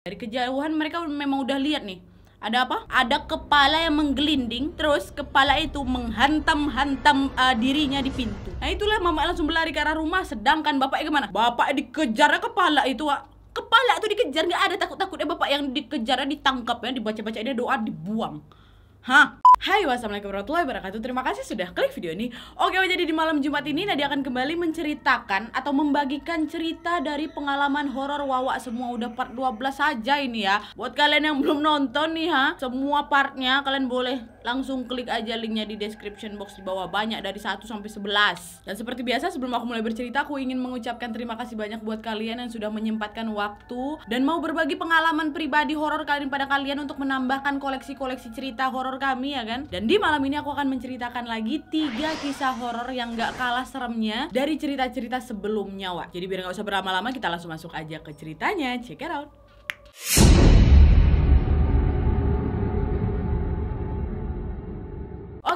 Dari kejauhan mereka memang udah lihat nih. Ada apa? Ada kepala yang menggelinding, terus kepala itu menghantam-hantam uh, dirinya di pintu. Nah itulah mama langsung berlari ke arah rumah, sedangkan bapaknya ke mana? Bapak dikejar kepala itu, Wak. Kepala itu dikejar, nggak ada takut-takutnya bapak yang dikejar ditangkap ya, dibaca-baca dia doa dibuang. Hah? Hai wassalamualaikum warahmatullahi wabarakatuh. Terima kasih sudah klik video ini. Oke jadi di malam Jumat ini Nadia akan kembali menceritakan Atau membagikan cerita dari pengalaman horor Wawa. Semua udah part 12 saja ini ya. Buat kalian yang belum nonton nih ha Semua partnya kalian boleh langsung klik aja linknya di description box di bawah. Banyak dari 1 sampai 11 Dan seperti biasa sebelum aku mulai bercerita Aku ingin mengucapkan terima kasih banyak buat kalian yang sudah menyempatkan waktu Dan mau berbagi pengalaman pribadi horor kalian pada kalian Untuk menambahkan koleksi-koleksi cerita horor kami ya kan? Dan di malam ini aku akan menceritakan lagi tiga kisah horor yang gak kalah seremnya Dari cerita-cerita sebelumnya Wak. Jadi biar gak usah berlama-lama kita langsung masuk aja ke ceritanya. Check it out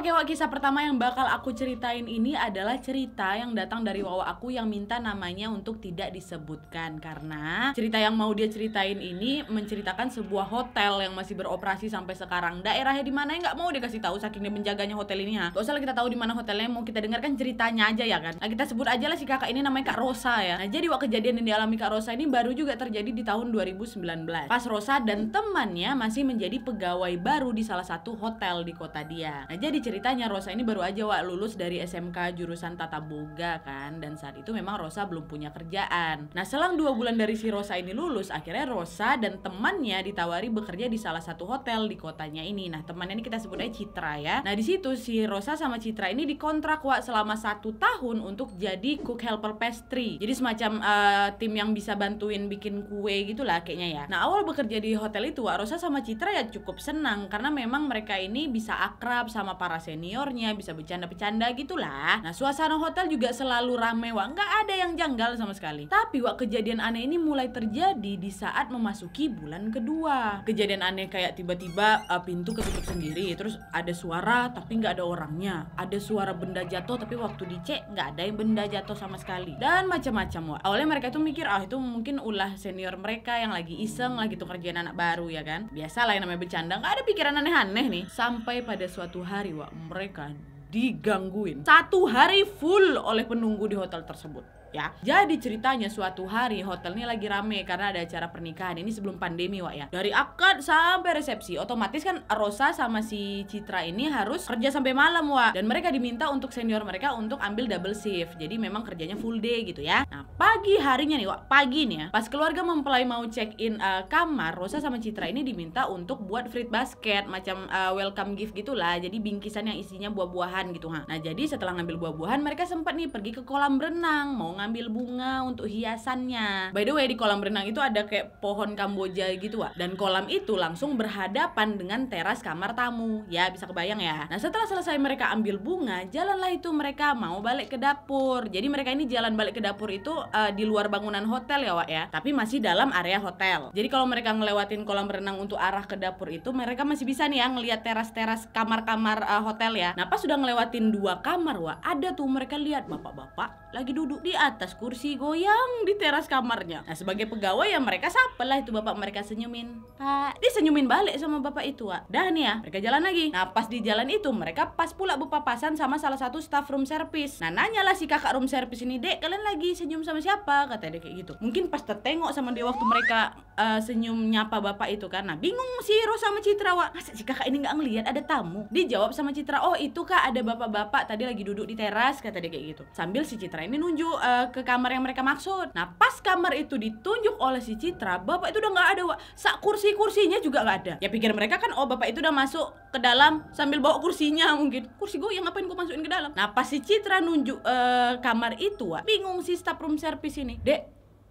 Oke, Wak, kisah pertama yang bakal aku ceritain ini adalah cerita yang datang dari Wawa aku yang minta namanya untuk tidak disebutkan. Karena cerita yang mau dia ceritain ini menceritakan sebuah hotel yang masih beroperasi sampai sekarang. Daerahnya di mana nggak mau dikasih tahu saking dia menjaganya hotel ini ha. Gak usah kita tahu di mana hotelnya, mau kita dengarkan ceritanya aja ya kan? Nah kita sebut aja lah si kakak ini namanya Kak Rosa ya. Nah jadi Wak, kejadian yang dialami Kak Rosa ini baru juga terjadi di tahun 2019 Pas Rosa dan temannya masih menjadi pegawai baru di salah satu hotel di kota dia. Nah jadi ceritanya Rosa ini baru aja Wak lulus dari SMK jurusan Tata Boga kan dan saat itu memang Rosa belum punya kerjaan. Nah selang dua bulan dari si Rosa ini lulus akhirnya Rosa dan temannya ditawari bekerja di salah satu hotel di kotanya ini. Nah temannya ini kita sebut aja Citra ya. Nah di situ si Rosa sama Citra ini dikontrak Wak selama satu tahun untuk jadi cook helper pastry. Jadi semacam uh, tim yang bisa bantuin bikin kue gitulah kayaknya ya. Nah awal bekerja di hotel itu Wak Rosa sama Citra ya cukup senang karena memang mereka ini bisa akrab sama para seniornya bisa bercanda-bercanda gitulah. Nah suasana hotel juga selalu rame wak. Nggak ada yang janggal sama sekali. Tapi wak kejadian aneh ini mulai terjadi di saat memasuki bulan kedua. Kejadian aneh kayak tiba-tiba uh, pintu ketutup sendiri terus ada suara tapi nggak ada orangnya. Ada suara benda jatuh tapi waktu dicek nggak ada yang benda jatuh sama sekali. Dan macam-macam wak. Awalnya mereka itu mikir ah itu mungkin ulah senior mereka yang lagi iseng lagi tuh kerjaan anak baru ya kan? Biasa lah yang namanya bercanda. Nggak ada pikiran aneh-aneh nih. Sampai pada suatu hari wak mereka digangguin. Satu hari full oleh penunggu di hotel tersebut ya. Jadi ceritanya suatu hari hotelnya lagi rame karena ada acara pernikahan. Ini sebelum pandemi, Wak ya. Dari akad sampai resepsi, otomatis kan Rosa sama si Citra ini harus kerja sampai malam, Wak. Dan mereka diminta untuk senior mereka untuk ambil double shift. Jadi memang kerjanya full day gitu ya. Nah, pagi harinya nih, Wak, pagi nih ya. Pas keluarga mempelai mau check in uh, kamar, Rosa sama Citra ini diminta untuk buat fruit basket macam uh, welcome gift gitulah. Jadi bingkisan yang isinya buah-buahan gitu, ha. Nah, jadi setelah ngambil buah-buahan, mereka sempat nih pergi ke kolam renang, mau ngambil bunga untuk hiasannya. By the way di kolam renang itu ada kayak pohon kamboja gitu, Wak. Dan kolam itu langsung berhadapan dengan teras kamar tamu. Ya, bisa kebayang ya. Nah, setelah selesai mereka ambil bunga, jalanlah itu mereka mau balik ke dapur. Jadi mereka ini jalan balik ke dapur itu uh, di luar bangunan hotel ya, Wak ya. Tapi masih dalam area hotel. Jadi kalau mereka ngelewatin kolam renang untuk arah ke dapur itu, mereka masih bisa nih ya ngelihat teras-teras kamar-kamar uh, hotel ya. Nah, pas sudah ngelewatin dua kamar, Wak, ada tuh mereka lihat bapak-bapak lagi duduk di atas kursi goyang di teras kamarnya. Nah sebagai pegawai ya mereka sapa lah itu bapak mereka senyumin. Pak, dia senyumin balik sama bapak itu, Wak. Dan ya, mereka jalan lagi. Nah pas di jalan itu mereka pas pula berpapasan sama salah satu staff room service. Nah nanyalah si kakak room service ini, dek kalian lagi senyum sama siapa? Kata dia kayak gitu. Mungkin pas tertengok sama dia waktu mereka uh, senyum nyapa bapak itu. Nah bingung si Rosa sama Citra, Wak. Masa si kakak ini nggak ngelihat ada tamu? Dijawab sama Citra, oh itu kak ada bapak-bapak tadi lagi duduk di teras, kata dia kayak gitu. Sambil si Citra ini nunjuk uh, ke kamar yang mereka maksud. Nah, pas kamar itu ditunjuk oleh si Citra, bapak itu udah nggak ada, Wak. Sak kursi-kursinya juga nggak ada. Ya pikir mereka kan, oh bapak itu udah masuk ke dalam sambil bawa kursinya mungkin. Kursi gue yang ngapain gue masukin ke dalam? Nah, pas si Citra nunjuk uh, kamar itu, Wak, bingung si staff room service ini. Dek,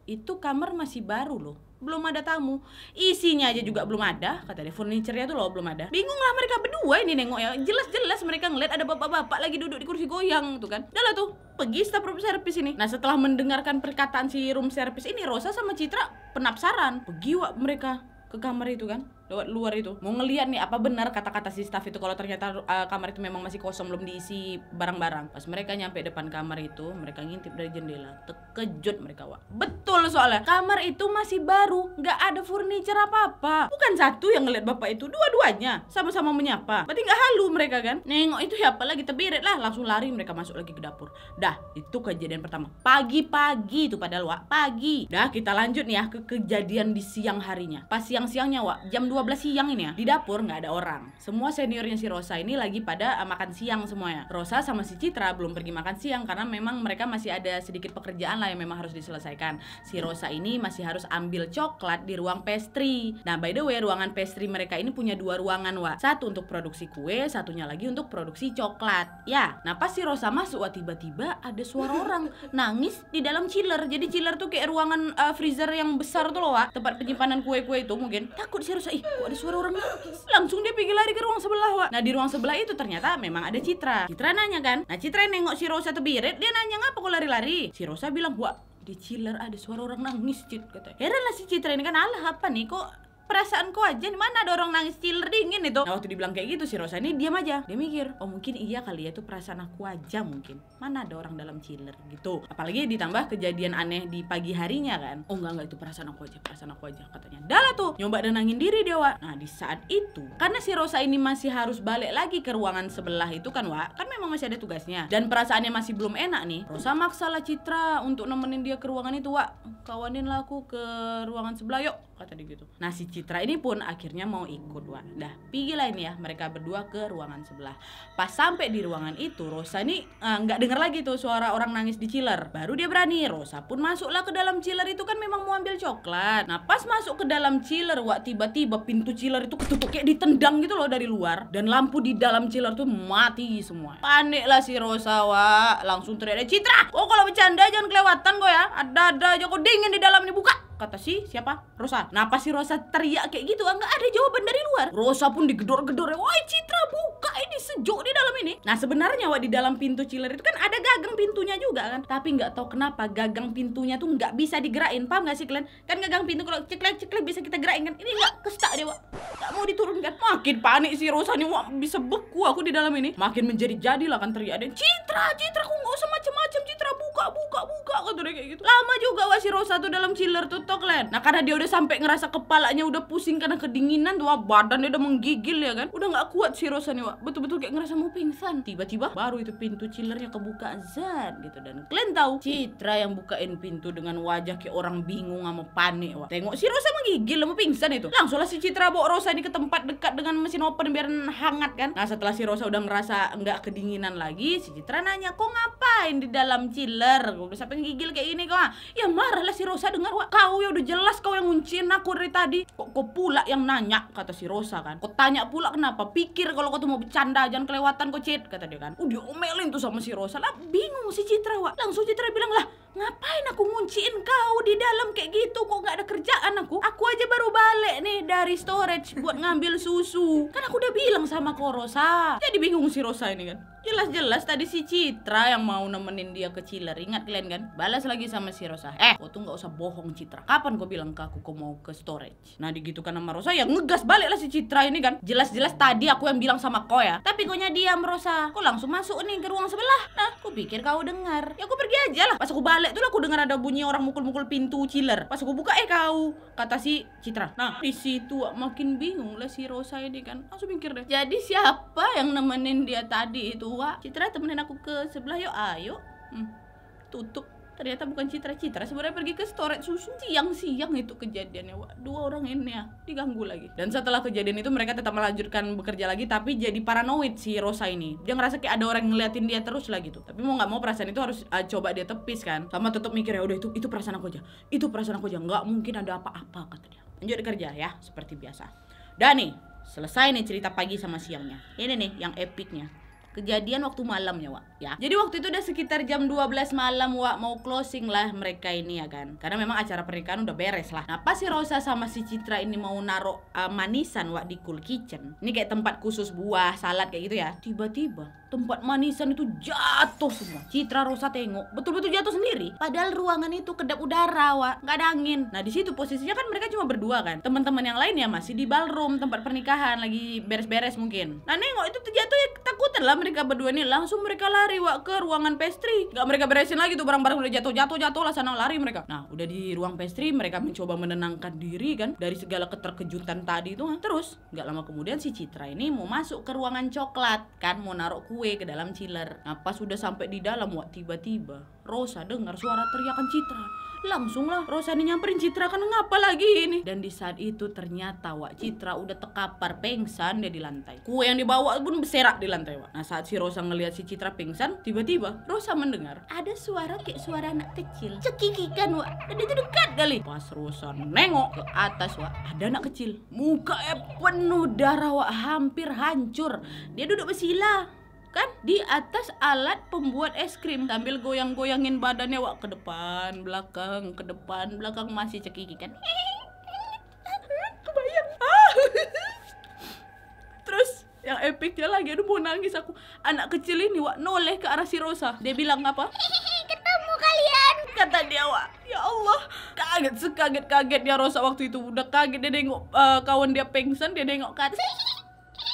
itu kamar masih baru loh belum ada tamu. Isinya aja juga belum ada kata dia. Furniturnya tuh loh belum ada. Bingung lah mereka berdua ini nengok ya. Jelas-jelas mereka ngeliat ada bapak-bapak lagi duduk di kursi goyang tuh kan. Udah lah tuh pergi staf room service ini. Nah setelah mendengarkan perkataan si room service ini Rosa sama Citra penasaran pergi wak mereka ke kamar itu kan lewat luar itu. Mau ngeliat nih apa benar kata-kata si staff itu kalau ternyata uh, kamar itu memang masih kosong belum diisi barang-barang. Pas mereka nyampe depan kamar itu mereka ngintip dari jendela terkejut mereka wak. Betul soalnya kamar itu masih baru nggak ada furniture apa-apa. Bukan satu yang ngeliat bapak itu dua-duanya sama-sama menyapa. Berarti nggak halu mereka kan? Nengok itu ya apa lagi terbirit lah langsung lari mereka masuk lagi ke dapur. Dah itu kejadian pertama. Pagi-pagi itu padahal wak pagi. Dah kita lanjut nih ya ke kejadian di siang harinya. Pas siang-siangnya wak jam 12 siang ini ya? Di dapur nggak ada orang. Semua seniornya si Rosa ini lagi pada uh, makan siang semuanya. Rosa sama si Citra belum pergi makan siang karena memang mereka masih ada sedikit pekerjaan lah yang memang harus diselesaikan. Si Rosa ini masih harus ambil coklat di ruang pastry. Nah by the way ruangan pastry mereka ini punya dua ruangan wa satu untuk produksi kue satunya lagi untuk produksi coklat. Ya nah pas si Rosa masuk wa tiba-tiba ada suara orang nangis di dalam chiller. Jadi chiller tuh kayak ruangan uh, freezer yang besar tuh loh wa tempat penyimpanan kue-kue itu mungkin. Takut si Rosa ih kok ada suara orang? Nangis langsung dia pergi lari ke ruang sebelah Wak. nah di ruang sebelah itu ternyata memang ada Citra. Citra nanya kan? Nah Citra nengok si Rosa terbirit dia nanya ngapa kok lari-lari? Si Rosa bilang wah di chiller ada suara orang nangis Cit kata. Heran lah si Citra ini kan alah apa nih? Kok perasaanku aja mana ada orang nangis chiller dingin itu? Nah waktu dibilang kayak gitu si Rosa ini diam aja. Dia mikir oh mungkin iya kali ya itu perasaan aku aja mungkin. Mana ada orang dalam chiller gitu? Apalagi ditambah kejadian aneh di pagi harinya kan. Oh enggak enggak itu perasaan aku aja perasaan aku aja katanya. Dah tuh nyoba nenangin diri dia Wak. Nah di saat itu karena si Rosa ini masih harus balik lagi ke ruangan sebelah itu kan Wak kan memang masih ada tugasnya. Dan perasaannya masih belum enak nih. Rosa maksa lah Citra untuk nemenin dia ke ruangan itu Wak. Kawanin lah aku ke ruangan sebelah yuk kata dia gitu. Nah si Citra ini pun akhirnya mau ikut wah dah pergi lah ini ya mereka berdua ke ruangan sebelah. Pas sampai di ruangan itu Rosa ini nggak uh, dengar lagi tuh suara orang nangis di chiller. Baru dia berani Rosa pun masuklah ke dalam chiller itu kan memang mau ambil coklat. Nah pas masuk ke dalam chiller wah tiba-tiba pintu chiller itu ketutup kayak ditendang gitu loh dari luar. Dan lampu di dalam chiller tuh mati semua. Panik lah si Rosa wah langsung teriak Citra! Oh kalau bercanda jangan kelewatan kok ya. Ada-ada aja kok dingin di dalam ini kata si siapa? Rosa. Pas si Rosa teriak kayak gitu nggak ada jawaban dari luar. Rosa pun digedor-gedor woi Citra buka ini sejuk di dalam ini. Nah sebenarnya wah di dalam pintu chiller itu kan ada gagang pintunya juga kan? Tapi nggak tahu kenapa gagang pintunya tuh nggak bisa digerakin. Paham nggak sih kalian kan gagang pintu kalau ceklek ceklek bisa kita gerakin kan? Ini nggak kestak dia wah nggak mau diturunkan. Makin panik si Rosa nih wah bisa beku aku di dalam ini. Makin menjadi jadilah kan teriak dan Citra Citra aku nggak usah macam-macam Citra. Buka buka buka dia kayak gitu. Lama juga wah si Rosa tuh dalam chiller tuh Toklen. Nah karena dia udah sampai ngerasa kepalanya udah pusing karena kedinginan tuh, wah, badan dia udah menggigil ya kan. Udah nggak kuat si Rosa nih, wah. Betul-betul kayak ngerasa mau pingsan. Tiba-tiba baru itu pintu chillernya kebuka zat gitu dan kalian tahu Citra yang bukain pintu dengan wajah kayak orang bingung sama panik, wah. Tengok si Rosa menggigil mau pingsan itu. Langsunglah si Citra bawa Rosa ini ke tempat dekat dengan mesin open biar hangat kan. Nah setelah si Rosa udah ngerasa nggak kedinginan lagi, si Citra nanya, kok ngapain di dalam chiller? Gue udah sampai gigil kayak ini kok. Ya marah lah si Rosa dengar, wah kau ya udah jelas kau yang ngunciin aku dari tadi kok kau pula yang nanya kata si Rosa kan kau tanya pula kenapa pikir kalau kau tuh mau bercanda jangan kelewatan kau cit kata dia kan. Udah omelin tuh sama si Rosa. Lah bingung si Citra wak. Langsung Citra bilang lah ngapain aku ngunciin kau di dalam kayak gitu? Kok nggak ada kerjaan aku? Aku aja baru balik nih dari storage buat ngambil susu. Kan aku udah bilang sama kau Rosa. Jadi bingung si Rosa ini kan. Jelas-jelas tadi si Citra yang mau nemenin dia ke chiller. Ingat kalian kan? Balas lagi sama si Rosa. Eh kau tuh nggak usah bohong Citra. Kapan kau bilang ke aku kau mau ke storage? Nah digitukan sama Rosa ya ngegas balik lah si Citra ini kan? Jelas-jelas tadi aku yang bilang sama kau ya. Tapi kau nya diam Rosa. Kau langsung masuk nih ke ruang sebelah. Nah aku pikir kau dengar. Ya aku pergi aja lah. Pas aku balik tuh aku dengar ada bunyi orang mukul-mukul pintu chiller. Pas aku buka eh kau kata si Citra. Nah di situ makin bingung lah si Rosa ini kan. Langsung mikir deh jadi siapa yang nemenin dia tadi itu Wak? Citra temenin aku ke sebelah yuk ayo hmm, tutup ternyata bukan Citra Citra sebenarnya pergi ke storage susu siang-siang itu kejadiannya. Wak. dua orang ini ya diganggu lagi. Dan setelah kejadian itu mereka tetap melanjutkan bekerja lagi tapi jadi paranoid si Rosa ini. Dia ngerasa kayak ada orang ngeliatin dia terus lah gitu. Tapi mau nggak mau perasaan itu harus uh, coba dia tepis kan. Sama tetap mikir ya udah itu itu perasaan aku aja. Itu perasaan aku aja. Nggak mungkin ada apa-apa kata dia. Lanjut kerja ya seperti biasa. Dan nih selesai nih cerita pagi sama siangnya. Ini nih yang epicnya kejadian waktu malamnya Wak? Ya. Jadi waktu itu udah sekitar jam 12 malam Wak mau closing lah mereka ini ya kan. Karena memang acara pernikahan udah beres lah. Nah pas si Rosa sama si Citra ini mau naruh uh, manisan Wak di cool kitchen ini kayak tempat khusus buah salad kayak gitu ya. Tiba-tiba tempat manisan itu jatuh semua. Citra Rosa tengok betul-betul jatuh sendiri. Padahal ruangan itu kedap udara Wak. Nggak ada angin. Nah di situ posisinya kan mereka cuma berdua kan. Teman-teman yang lain ya masih di ballroom tempat pernikahan lagi beres-beres mungkin. Nah nengok itu terjatuh ya ketakutan lah mereka berdua ini langsung mereka lari Wak ke ruangan pastry. Nggak mereka beresin lagi tuh barang-barang udah jatuh-jatuh jatuh lah sana lari mereka. Nah udah di ruang pastry mereka mencoba menenangkan diri kan dari segala keterkejutan tadi itu terus nggak lama kemudian si Citra ini mau masuk ke ruangan coklat kan mau naruh kue ke dalam chiller. Nah pas udah sampai di dalam Wak tiba-tiba Rosa dengar suara teriakan Citra langsung lah Rosa ini nyamperin Citra kan ngapa lagi ini? Dan di saat itu ternyata Wak Citra udah tekapar pengsan dia di lantai. Kue yang dibawa pun berserak di lantai Wak. Nah saat si Rosa ngelihat si Citra pingsan tiba-tiba Rosa mendengar ada suara kayak suara anak kecil. Cekikikan Wak. Dan itu dekat kali. Pas Rosa nengok ke atas Wak ada anak kecil. Mukanya penuh darah Wak. Hampir hancur. Dia duduk bersila kan di atas alat pembuat es krim. Sambil goyang-goyangin badannya wak ke depan belakang ke depan belakang masih cekiki kan? Kebayang. Ah. terus yang epicnya lagi aduh mau nangis aku. Anak kecil ini wak noleh ke arah si Rosa. Dia bilang apa? Ketemu kalian. Kata dia wak ya Allah. Kaget sekaget kagetnya Rosa waktu itu. Udah kaget dia nengok uh, kawan dia pengsan dia nengok ke atas.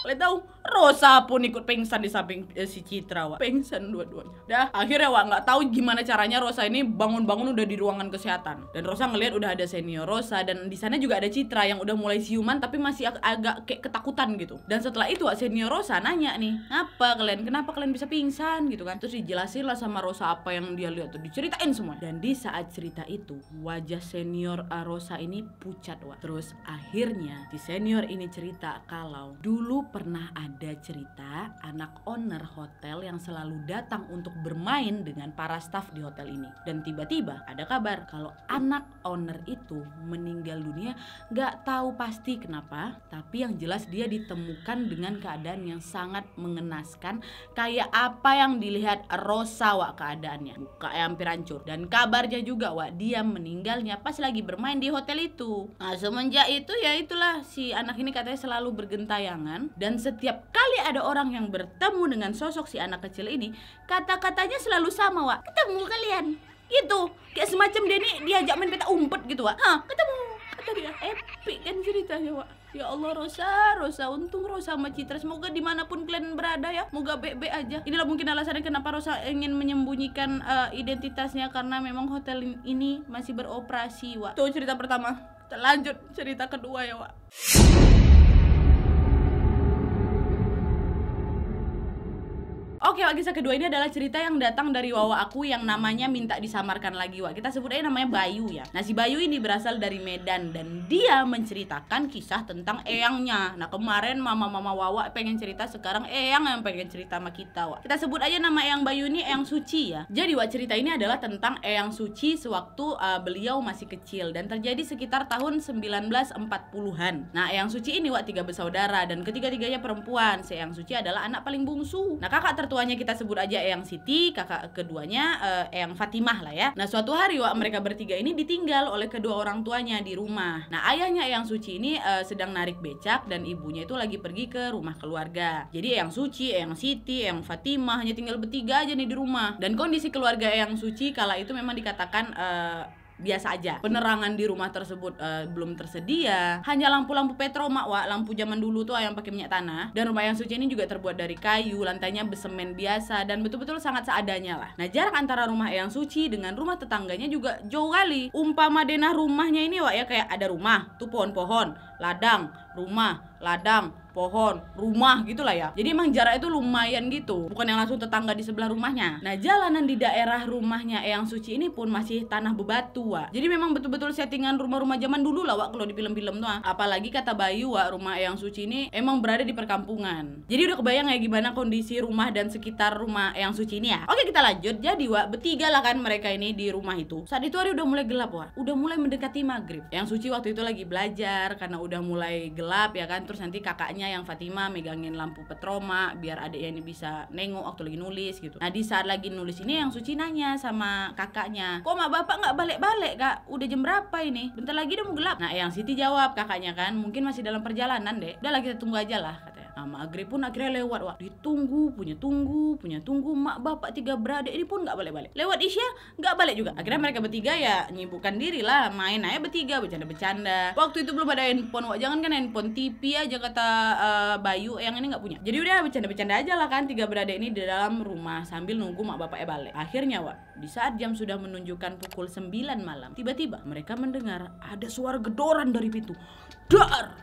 Boleh tahu Rosa pun ikut pingsan di samping eh, si Citra Wak. Pingsan dua-duanya. Dah akhirnya Wak nggak tahu gimana caranya Rosa ini bangun-bangun udah di ruangan kesehatan. Dan Rosa ngelihat udah ada senior Rosa dan di sana juga ada Citra yang udah mulai siuman tapi masih ag agak kayak ketakutan gitu. Dan setelah itu Wak senior Rosa nanya nih apa kalian kenapa kalian bisa pingsan? gitu kan. Terus dijelasin lah sama Rosa apa yang dia lihat tuh diceritain semua. Dan di saat cerita itu wajah senior uh, Rosa ini pucat Wak. Terus akhirnya si senior ini cerita kalau dulu pernah ada cerita anak owner hotel yang selalu datang untuk bermain dengan para staff di hotel ini. Dan tiba-tiba ada kabar kalau anak owner itu meninggal dunia gak tahu pasti kenapa, tapi yang jelas dia ditemukan dengan keadaan yang sangat mengenaskan kayak apa yang dilihat Rosa wak keadaannya. Muka hampir hancur. Dan kabarnya juga wak dia meninggalnya pas lagi bermain di hotel itu. Nah semenjak itu ya itulah si anak ini katanya selalu bergentayangan dan setiap kali ada orang yang bertemu dengan sosok si anak kecil ini, kata-katanya selalu sama, Wak. Ketemu kalian. Gitu. Kayak semacam dia nih diajak main peta umpet gitu, Wak. Hah, ketemu. Kata dia, epic kan ceritanya, Wak. Ya Allah Rosa, Rosa, untung Rosa sama Citra Semoga di mana pun kalian berada ya Moga baik-baik aja Inilah mungkin alasannya kenapa Rosa ingin menyembunyikan uh, identitasnya Karena memang hotel ini masih beroperasi Wak Tuh cerita pertama Kita lanjut cerita kedua ya Wak Oke, Wak, kisah kedua ini adalah cerita yang datang dari wawa aku yang namanya minta disamarkan lagi, Wak. Kita sebut aja namanya Bayu ya. Nah, si Bayu ini berasal dari Medan dan dia menceritakan kisah tentang eyangnya. Nah, kemarin mama-mama wawa pengen cerita, sekarang eyang yang pengen cerita sama kita, Wak. Kita sebut aja nama eyang Bayu ini eyang Suci ya. Jadi, Wak, cerita ini adalah tentang eyang Suci sewaktu uh, beliau masih kecil dan terjadi sekitar tahun 1940-an. Nah, eyang Suci ini, Wak, tiga bersaudara dan ketiga-tiganya perempuan. Si eyang Suci adalah anak paling bungsu. Nah, kakak ter tertuanya kita sebut aja Eyang Siti, kakak keduanya uh, Eyang Fatimah lah ya. Nah suatu hari wak mereka bertiga ini ditinggal oleh kedua orang tuanya di rumah. Nah ayahnya Eyang Suci ini uh, sedang narik becak dan ibunya itu lagi pergi ke rumah keluarga. Jadi Eyang Suci, Eyang Siti, Eyang Fatimah hanya tinggal bertiga aja nih di rumah. Dan kondisi keluarga Eyang Suci kala itu memang dikatakan uh, biasa aja. Penerangan di rumah tersebut uh, belum tersedia. Hanya lampu-lampu petromak wa lampu zaman dulu tuh yang pakai minyak tanah. Dan rumah yang suci ini juga terbuat dari kayu lantainya besemen biasa dan betul-betul sangat seadanya lah. Nah jarak antara rumah yang suci dengan rumah tetangganya juga jauh kali. Umpama denah rumahnya ini wa ya kayak ada rumah tuh pohon-pohon ladang rumah ladang pohon, rumah gitulah ya. Jadi emang jarak itu lumayan gitu, bukan yang langsung tetangga di sebelah rumahnya. Nah, jalanan di daerah rumahnya Eyang Suci ini pun masih tanah bebatu, Wak. Jadi memang betul-betul settingan rumah-rumah zaman dulu lah, Wak, kalau di film-film tuh. Apalagi kata Bayu, Wak, rumah Eyang Suci ini emang berada di perkampungan. Jadi udah kebayang ya gimana kondisi rumah dan sekitar rumah Eyang Suci ini ya. Oke, kita lanjut. Jadi, Wak, bertiga lah kan mereka ini di rumah itu. Saat itu hari udah mulai gelap, Wak. Udah mulai mendekati maghrib. Eyang Suci waktu itu lagi belajar karena udah mulai gelap ya kan? Terus nanti kakaknya yang Fatima megangin lampu petroma biar adiknya ini bisa nengok waktu lagi nulis gitu. Nah di saat lagi nulis ini yang Suci nanya sama kakaknya kok mak bapak nggak balik-balik kak? Udah jam berapa ini? Bentar lagi udah mau gelap. Nah yang Siti jawab kakaknya kan mungkin masih dalam perjalanan deh udah lah kita tunggu aja lah katanya Nah, maghrib pun akhirnya lewat wah ditunggu punya tunggu punya tunggu. Mak bapak tiga beradik ini pun nggak balik-balik. Lewat isya nggak balik juga. Akhirnya mereka bertiga ya nyibukkan diri lah. Main aja bertiga bercanda-bercanda. Waktu itu belum ada handphone wah jangan kan handphone TV aja kata eh, Bayu yang ini nggak punya. Jadi udah bercanda-bercanda aja lah kan tiga beradik ini di dalam rumah sambil nunggu mak bapaknya balik. Akhirnya wah di saat jam sudah menunjukkan pukul 9 malam tiba-tiba mereka mendengar ada suara gedoran dari pintu. Dar!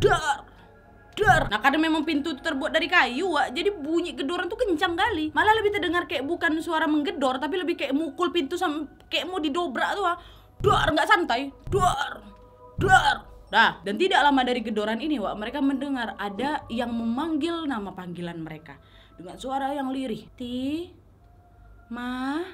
Dar Nah karena memang pintu itu terbuat dari kayu, Wak, jadi bunyi gedoran tuh kencang kali. Malah lebih terdengar kayak bukan suara menggedor, tapi lebih kayak mukul pintu sama kayak mau didobrak tuh, Wak. Dar, nggak santai. Dar, dar. Dah, dan tidak lama dari gedoran ini, Wak, mereka mendengar ada yang memanggil nama panggilan mereka dengan suara yang lirih. Ti, ma,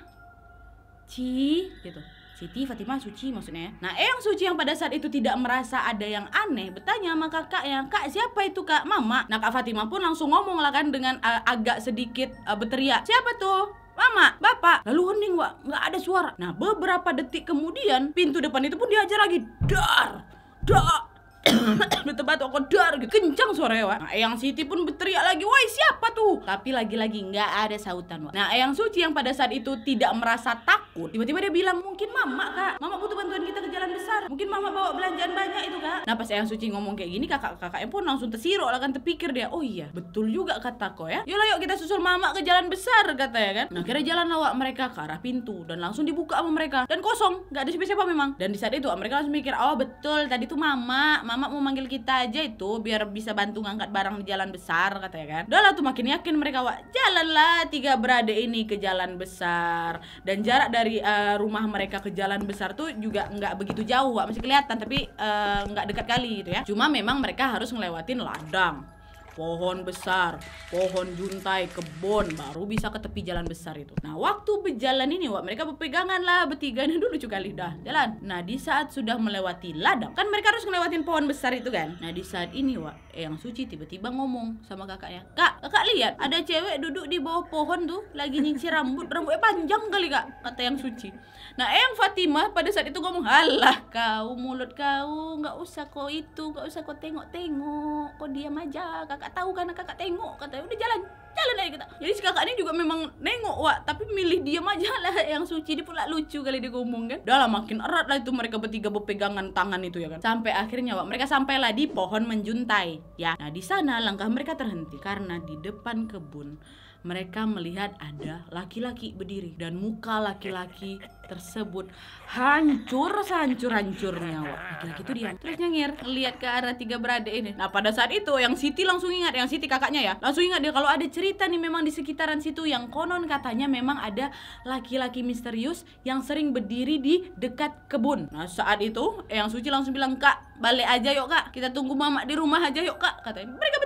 ci, gitu. Siti, Fatimah, Suci maksudnya. Nah, Eyang Suci yang pada saat itu tidak merasa ada yang aneh, bertanya sama kakaknya, Kak siapa itu kak? Mama. Nah, Kak Fatimah pun langsung ngomong lah kan dengan uh, agak sedikit uh, berteriak. Siapa tuh? Mama, bapak, lalu hening wak, nggak ada suara. Nah, beberapa detik kemudian pintu depan itu pun dihajar lagi, dar, dar, betul-betul kok dar gitu kencang suaranya Wak. Nah, Eyang Siti pun berteriak lagi, "Woi, siapa tuh?" Tapi lagi-lagi nggak ada sautan, Wak. Nah, Eyang Suci yang pada saat itu tidak merasa takut, tiba-tiba dia bilang, "Mungkin Mama, Kak. Mama butuh bantuan kita ke jalan besar. Mungkin Mama bawa belanjaan banyak itu, Kak." Nah, pas Eyang Suci ngomong kayak gini, kakak-kakaknya pun langsung tersirok lah kan terpikir dia, "Oh iya, betul juga kataku ya. Yolah yuk kita susul Mama ke jalan besar," katanya kan. Nah, kira jalan lawak mereka ke arah pintu dan langsung dibuka sama mereka dan kosong, nggak ada siapa-siapa memang. Dan di saat itu mereka langsung mikir, "Oh, betul, tadi tuh Mama. Mama mau manggil kita aja itu biar bisa bantu ngangkat barang di jalan besar katanya kan. Udah lah tuh makin yakin mereka wah jalanlah tiga beradik ini ke jalan besar. Dan jarak dari eh, rumah mereka ke jalan besar tuh juga nggak begitu jauh wak. Masih kelihatan tapi eh, nggak dekat kali gitu ya. Cuma memang mereka harus ngelewatin ladang pohon besar, pohon juntai, kebun, baru bisa ke tepi jalan besar itu. Nah, waktu berjalan ini, wak mereka berpegangan lah bertiga ini dulu juga dah jalan. Nah, di saat sudah melewati ladang, kan mereka harus ngelewatin pohon besar itu kan. Nah, di saat ini, wak yang suci tiba-tiba ngomong sama kakaknya, kak, kakak lihat ada cewek duduk di bawah pohon tuh lagi nyicir rambut, rambutnya panjang kali kak, kata yang suci. Nah, yang Fatimah pada saat itu ngomong, halah kau mulut kau, nggak usah kau itu, nggak usah kau tengok-tengok, kau diam aja, kakak tahu karena kakak tengok, katanya udah jalan, jalan aja kita. Jadi si kakak ini juga memang nengok wak, tapi milih diam aja lah yang suci dia pula lucu kali dia ngomong kan. Udah lah makin erat lah itu mereka bertiga berpegangan tangan itu ya kan. Sampai akhirnya wak mereka sampailah di pohon menjuntai ya. Nah di sana langkah mereka terhenti karena di depan kebun mereka melihat ada laki-laki berdiri dan muka laki-laki tersebut hancur sehancur hancurnya wak laki-laki itu diam terus nyengir lihat ke arah tiga beradik ini. Nah pada saat itu yang Siti langsung ingat yang Siti kakaknya ya langsung ingat dia kalau ada cerita nih memang di sekitaran situ yang konon katanya memang ada laki-laki misterius yang sering berdiri di dekat kebun. Nah saat itu yang Suci langsung bilang kak balik aja yuk kak. Kita tunggu mama di rumah aja yuk kak katanya. Mereka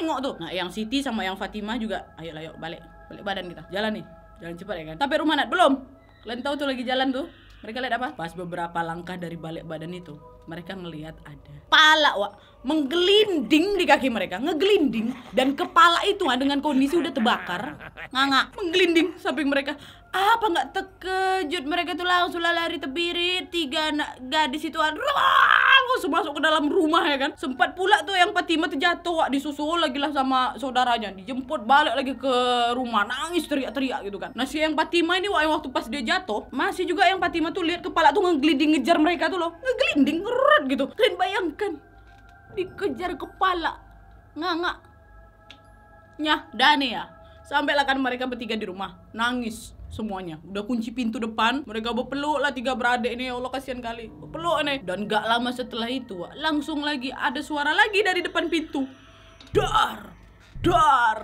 nengok tuh. Nah yang Siti sama yang Fatimah juga ayolah yuk balik balik badan kita. Jalan nih jalan cepat ya kan? Sampai rumah Nat belum? Kalian tahu tuh lagi jalan tuh. Mereka lihat apa? Pas beberapa langkah dari balik badan itu mereka ngelihat ada pala wak. Menggelinding di kaki mereka ngegelinding. Dan kepala itu ah, dengan kondisi udah terbakar. Nganga menggelinding samping mereka. Apa nggak terkejut mereka tuh? Langsung lari tebirit tiga anak gadis itu langsung masuk ke dalam rumah ya kan? Sempat pula tuh yang Fatima terjatuh wak disusul lagi lah sama saudaranya. Dijemput balik lagi ke rumah. Nangis teriak-teriak gitu kan. Nah si yang Fatima ini wak waktu pas dia jatuh masih juga yang Fatima tuh lihat kepala tuh ngegelinding ngejar mereka tuh loh. Ngegelinding ngeret gitu. Kalian bayangkan. Dikejar kepala. Nganga nyah Dani ya. Sampailah kan mereka bertiga di rumah. Nangis semuanya. Udah kunci pintu depan. Mereka berpeluk lah tiga beradik ini ya Allah kasihan kali. Berpeluk nih dan gak lama setelah itu langsung lagi ada suara lagi dari depan pintu. Dar dar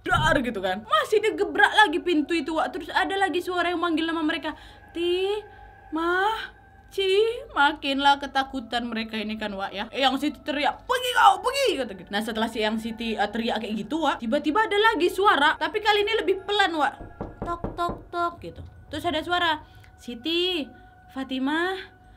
dar gitu kan. Masih digebrak lagi pintu itu Wak. terus ada lagi suara yang manggil nama mereka. Ti mah Ci, makinlah ketakutan mereka ini kan Wak ya. Eh, yang Siti teriak, pergi kau, pergi kata gitu. Nah setelah si yang Siti uh, teriak kayak gitu Wak, tiba-tiba ada lagi suara, tapi kali ini lebih pelan Wak. Tok tok tok gitu. Terus ada suara, Siti, Fatimah,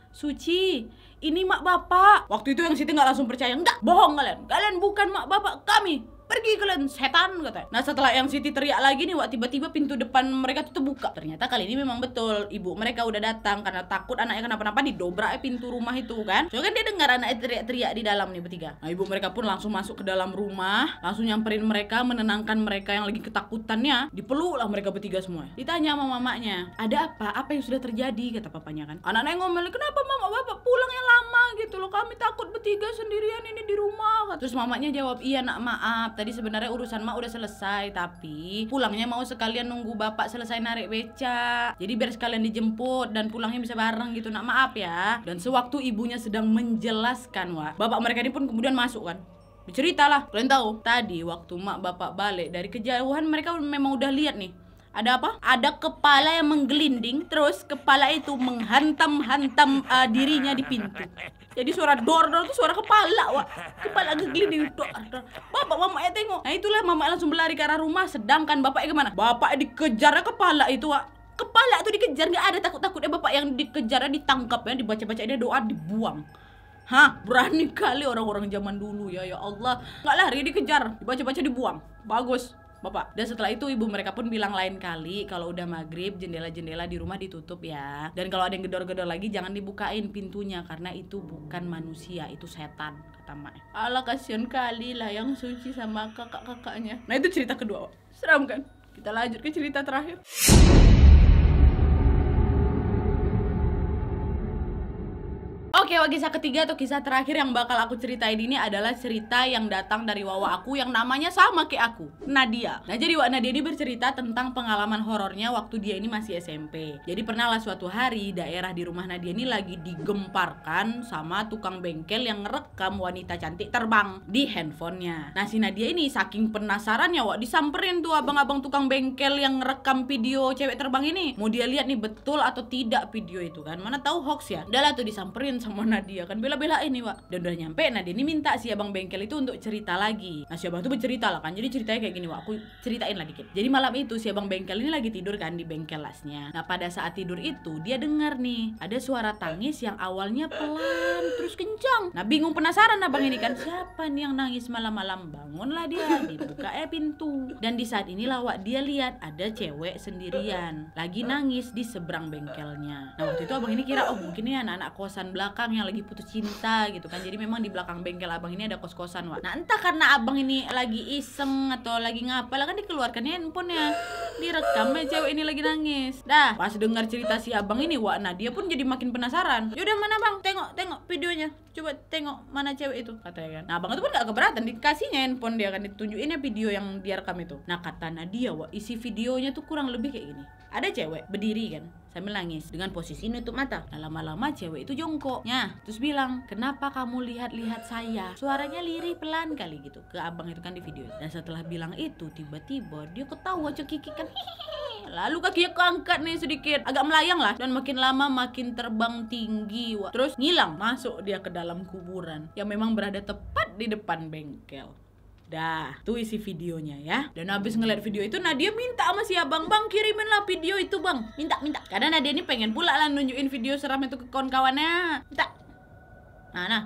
Suci, ini mak bapak waktu itu yang Siti nggak langsung percaya enggak bohong kalian kalian bukan mak bapak kami pergi kalian setan katanya. Nah setelah yang Siti teriak lagi nih wak tiba-tiba pintu depan mereka tuh terbuka. Ternyata kali ini memang betul ibu mereka udah datang karena takut anaknya kenapa-napa didobrak pintu rumah itu kan? Soalnya kan dia dengar anaknya teriak-teriak di dalam nih bertiga. Nah ibu mereka pun langsung masuk ke dalam rumah langsung nyamperin mereka menenangkan mereka yang lagi ketakutannya. Dipeluk lah mereka bertiga semua. Ditanya sama mamanya ada apa? Apa yang sudah terjadi? kata papanya kan. Anak-anaknya ngomel kenapa mama? Bapak pulangnya lama gitu loh. Kami takut bertiga sendirian ini di rumah. Terus mamanya jawab iya nak maaf tadi sebenarnya urusan mak udah selesai tapi pulangnya mau sekalian nunggu bapak selesai narik beca. Jadi biar sekalian dijemput dan pulangnya bisa bareng gitu. Nak maaf ya. Dan sewaktu ibunya sedang menjelaskan wah bapak mereka ini pun kemudian masuk kan. Cerita lah, kalian tahu. Tadi waktu mak bapak balik dari kejauhan mereka memang udah lihat nih ada apa? Ada kepala yang menggelinding, terus kepala itu menghantam-hantam uh, dirinya di pintu. Jadi suara dor dor itu suara kepala, wah. Kepala gelinding dor dor. Bapak mama ya tengok. Nah itulah mama langsung berlari ke arah rumah, sedangkan bapaknya ke mana? Bapak dikejar kepala itu, wah. Kepala itu dikejar nggak ada takut-takutnya bapak yang dikejar ditangkap ya dibaca-baca dia doa dibuang. Hah, berani kali orang-orang zaman dulu ya ya Allah. Nggak lari dikejar, dibaca-baca dibuang. Bagus. Bapak. Dan setelah itu ibu mereka pun bilang lain kali kalau udah maghrib jendela-jendela di rumah ditutup ya. Dan kalau ada yang gedor-gedor lagi jangan dibukain pintunya karena itu bukan manusia, itu setan kata Mak. Allah kasihan kali lah yang suci sama kakak-kakaknya. Nah itu cerita kedua. Seram kan? Kita lanjut ke cerita terakhir. Oke, okay, kisah ketiga atau kisah terakhir yang bakal aku ceritain ini adalah cerita yang datang dari wawa aku yang namanya sama kayak aku, Nadia. Nah, jadi Wak Nadia ini bercerita tentang pengalaman horornya waktu dia ini masih SMP. Jadi pernah lah suatu hari daerah di rumah Nadia ini lagi digemparkan sama tukang bengkel yang ngerekam wanita cantik terbang di handphonenya. Nah, si Nadia ini saking penasarannya Wak disamperin tuh abang-abang tukang bengkel yang ngerekam video cewek terbang ini. Mau dia lihat nih betul atau tidak video itu kan. Mana tahu hoax ya. Udah lah tuh disamperin sama Nadia kan bela-belain nih pak dan udah nyampe Nadia ini minta si abang bengkel itu untuk cerita lagi. Nah si abang tuh bercerita lah kan jadi ceritanya kayak gini pak aku ceritain lah dikit. Jadi malam itu si abang bengkel ini lagi tidur kan di bengkel lasnya. Nah pada saat tidur itu dia dengar nih ada suara tangis yang awalnya pelan terus kencang. Nah bingung penasaran abang ini kan siapa nih yang nangis malam-malam? Bangunlah dia dibuka eh pintu. Dan di saat inilah wak dia lihat ada cewek sendirian lagi nangis di seberang bengkelnya. Nah waktu itu abang ini kira oh mungkin ini anak-anak kosan belakang yang lagi putus cinta gitu kan. Jadi memang di belakang bengkel abang ini ada kos-kosan wah nah entah karena abang ini lagi iseng atau lagi ngapa lah kan dikeluarkan handphonenya. Direkam ya cewek ini lagi nangis. Dah pas dengar cerita si abang ini wah nah dia pun jadi makin penasaran. Yaudah mana bang? Tengok tengok videonya. Coba tengok mana cewek itu katanya kan. Nah abang itu pun gak keberatan dikasihnya handphone dia kan ditunjukinnya video yang dia rekam itu. Nah kata Nadia wah isi videonya tuh kurang lebih kayak gini. Ada cewek berdiri kan sambil nangis dengan posisi nutup mata. Nah, lama-lama cewek itu jongkok. Nah, terus bilang, "Kenapa kamu lihat-lihat saya?" Suaranya lirih pelan kali gitu ke abang itu kan di video. Dan setelah bilang itu, tiba-tiba dia ketawa cekikik kan. Lalu kakinya keangkat nih sedikit, agak melayang lah dan makin lama makin terbang tinggi. Wah. Terus ngilang, masuk dia ke dalam kuburan yang memang berada tepat di depan bengkel. Dah, tuh isi videonya ya. Dan habis ngeliat video itu Nadia minta sama si abang, "Bang, kirimin lah video itu, Bang." Minta, minta. Karena Nadia ini pengen pula lah nunjukin video seram itu ke kawan-kawannya. Minta. Nah, nah.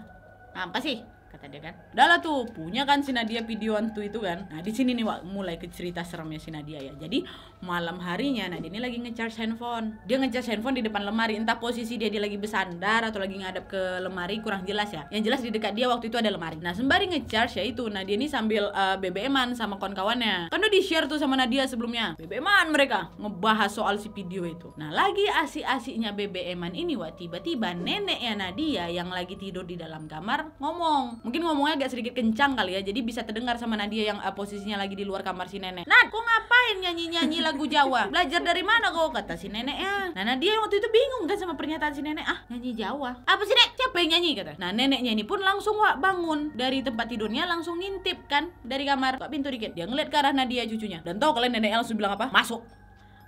Apa sih? Kata dia kan. Udah tuh, punya kan si Nadia video hantu itu kan. Nah, di sini nih Wak, mulai ke cerita seramnya si Nadia ya. Jadi, malam harinya Nadia ini lagi ngecharge handphone. Dia ngecharge handphone di depan lemari, entah posisi dia dia lagi bersandar atau lagi ngadap ke lemari kurang jelas ya. Yang jelas di dekat dia waktu itu ada lemari. Nah, sembari ngecharge ya itu Nadia ini sambil uh, BBM-an sama kawan-kawannya. Kan udah di-share tuh sama Nadia sebelumnya. BBM-an mereka ngebahas soal si video itu. Nah, lagi asik-asiknya BBM-an ini Wak, tiba-tiba neneknya Nadia yang lagi tidur di dalam kamar ngomong mungkin ngomongnya agak sedikit kencang kali ya jadi bisa terdengar sama Nadia yang uh, posisinya lagi di luar kamar si nenek. Nad kok ngapain nyanyi-nyanyi lagu Jawa? Belajar dari mana kok kata si nenek ya nah Nadia waktu itu bingung kan sama pernyataan si nenek. Ah nyanyi Jawa? Apa sih nek? Siapa yang nyanyi? kata. Nah neneknya ini pun langsung wak bangun. Dari tempat tidurnya langsung ngintip kan dari kamar. Kok pintu dikit? Dia ngeliat ke arah Nadia cucunya. Dan tau kalian nenek langsung bilang apa? Masuk.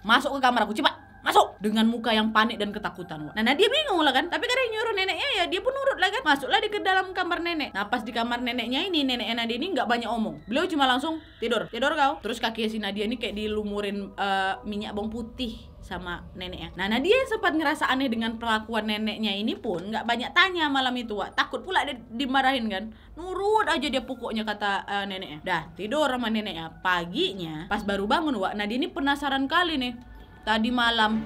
Masuk ke kamar aku. Cepat masuk dengan muka yang panik dan ketakutan Wak. nah Nadia bingung lah kan tapi karena nyuruh neneknya ya dia pun nurut lah kan masuklah di ke dalam kamar nenek nah pas di kamar neneknya ini neneknya Nadia ini nggak banyak omong beliau cuma langsung tidur tidur kau terus kaki si Nadia ini kayak dilumurin uh, minyak bawang putih sama neneknya. Nah Nadia sempat ngerasa aneh dengan perlakuan neneknya ini pun nggak banyak tanya malam itu, Wak. takut pula dia dimarahin kan. Nurut aja dia pokoknya kata uh, neneknya. Dah tidur sama neneknya. Paginya pas baru bangun, Wak, Nadia ini penasaran kali nih. Tadi malam.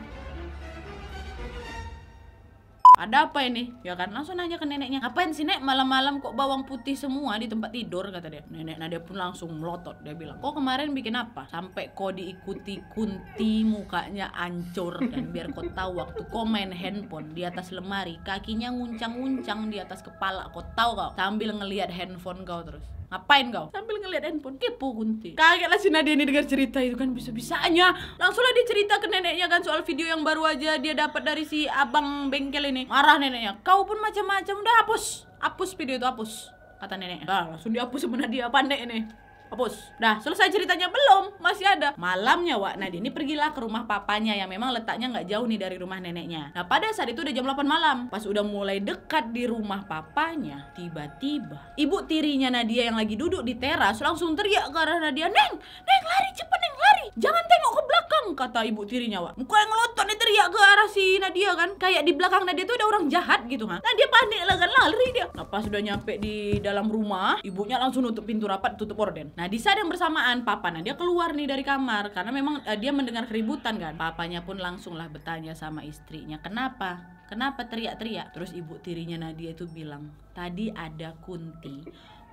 Ada apa ini? Ya kan langsung nanya ke neneknya. Ngapain sih nek? Malam-malam kok bawang putih semua di tempat tidur kata dia. Nenek Nadia pun langsung melotot dia bilang. Kok kemarin bikin apa? Sampai kok diikuti kunti mukanya ancur dan biar kau tahu waktu kau main handphone di atas lemari kakinya nguncang-nguncang di atas kepala. Kau tahu kau? Sambil ngelihat handphone kau terus Ngapain kau? Sambil ngeliat handphone Kepo Kunti. Kagetlah si Nadia ini dengar cerita itu kan Bisa-bisanya. Langsunglah dia cerita ke neneknya kan Soal video yang baru aja dia dapat dari si abang bengkel ini. Marah neneknya. Kau pun macam-macam Udah hapus. Hapus video itu hapus Kata neneknya. Nah langsung dihapus sama Nadia Pandai ini hapus. Dah, selesai ceritanya belum? Masih ada. Malamnya Wak Nadia ini pergilah ke rumah papanya yang memang letaknya nggak jauh nih dari rumah neneknya. Nah, pada saat itu udah jam 8 malam. Pas udah mulai dekat di rumah papanya, tiba-tiba ibu tirinya Nadia yang lagi duduk di teras langsung teriak ke arah Nadia, "Neng, Neng lari cepet Neng. Jangan tengok ke belakang," kata ibu tirinya, Wak. Muka yang ngelotot nih teriak ke arah si Nadia kan. Kayak di belakang Nadia tuh ada orang jahat gitu kan. Nah, dia panik lah kan lari dia. Nah, pas sudah nyampe di dalam rumah, ibunya langsung nutup pintu rapat, tutup orden. Nah, di saat yang bersamaan papa Nadia keluar nih dari kamar karena memang uh, dia mendengar keributan kan. Papanya pun langsung lah bertanya sama istrinya, "Kenapa? Kenapa teriak-teriak?" Terus ibu tirinya Nadia itu bilang, "Tadi ada Kunti,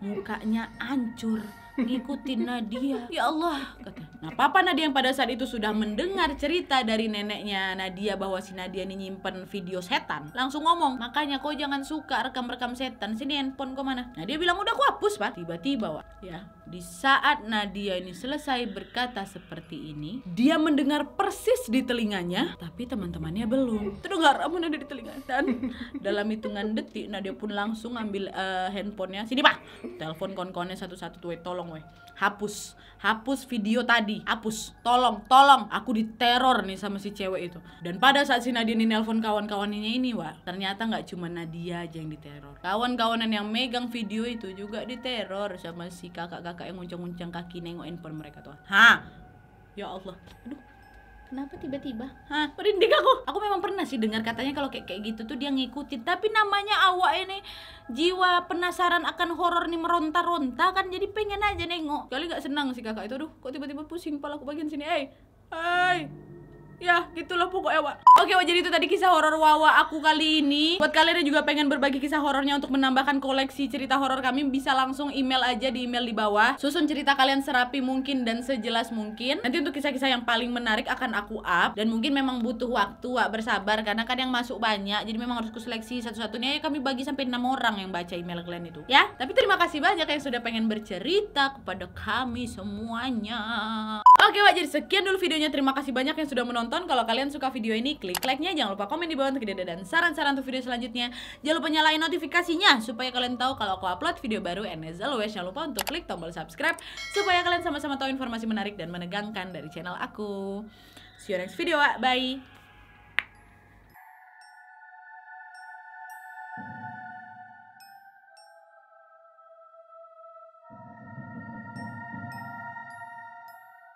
mukanya hancur." Ngikutin Nadia. Ya Allah kata nah papa Nadia yang pada saat itu sudah mendengar cerita dari neneknya Nadia bahwa si Nadia ini nyimpen video setan langsung ngomong makanya kau jangan suka rekam-rekam setan. Sini handphone kau mana? Nah dia bilang udah aku hapus pak. Tiba-tiba ya di saat Nadia ini selesai berkata seperti ini dia mendengar persis di telinganya tapi teman-temannya belum. Terdengar apa Nadia di telinga. Dan dalam hitungan detik Nadia pun langsung ambil uh, handphonenya. Sini pak. Telepon kon-konnya satu-satu tolong tolong weh hapus. Hapus video tadi. Hapus. Tolong tolong. Aku diteror nih sama si cewek itu. Dan pada saat si Nadia ini nelpon kawan-kawannya ini wah ternyata nggak cuma Nadia aja yang diteror. Kawan-kawanan yang megang video itu juga diteror sama si kakak-kakak yang nguncang-nguncang kaki nengok handphone mereka tuh. Ha? Ya Allah. Aduh Kenapa tiba-tiba? Hah, merinding aku. Aku memang pernah sih dengar katanya kalau kayak kayak gitu tuh dia ngikutin. Tapi namanya awak ini jiwa penasaran akan horor nih meronta-ronta kan jadi pengen aja nengok. Kali nggak senang sih kakak itu. Aduh, kok tiba-tiba pusing kepala aku bagian sini. Eh, hey, hai ya gitulah pokoknya Wak. Oke Wak jadi itu tadi kisah horor Wawa aku kali ini. Buat kalian yang juga pengen berbagi kisah horornya untuk menambahkan koleksi cerita horor kami bisa langsung email aja di email di bawah. Susun cerita kalian serapi mungkin dan sejelas mungkin. Nanti untuk kisah-kisah yang paling menarik akan aku up. Dan mungkin memang butuh waktu Wak bersabar. Karena kan yang masuk banyak jadi memang harus kuseleksi satu-satunya. Ya kami bagi sampai enam orang yang baca email kalian itu. Ya tapi terima kasih banyak yang sudah pengen bercerita kepada kami semuanya. Oke Wak jadi sekian dulu videonya. Terima kasih banyak yang sudah menonton nonton. Kalau kalian suka video ini, klik like-nya. Jangan lupa komen di bawah untuk ide dan saran-saran untuk video selanjutnya. Jangan lupa nyalain notifikasinya supaya kalian tahu kalau aku upload video baru. And as always, jangan lupa untuk klik tombol subscribe supaya kalian sama-sama tahu informasi menarik dan menegangkan dari channel aku. See you next video, bye.